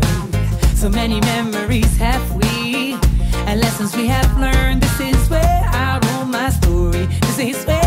together. So many memories have we, and lessons we have learned. This is where I wrote my story. This is where.